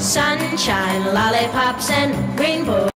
sunshine, lollipops, and rainbows.